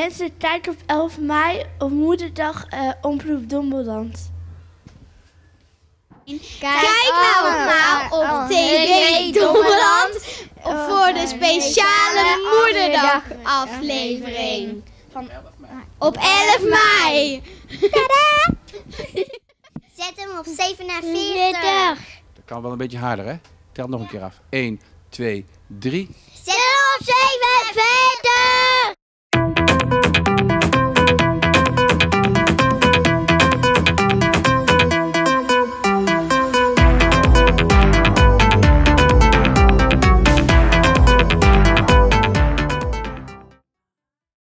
mensen tijd op 11 mei op Moederdag uh, Omroep Dombeland. Kijk allemaal nou op TV Dombeland voor de speciale Moederdag aflevering. Op 11 mei. Zet hem op 47. Dat kan wel een beetje harder, hè? Tel nog een keer af. 1, 2, 3. Zet hem op 7!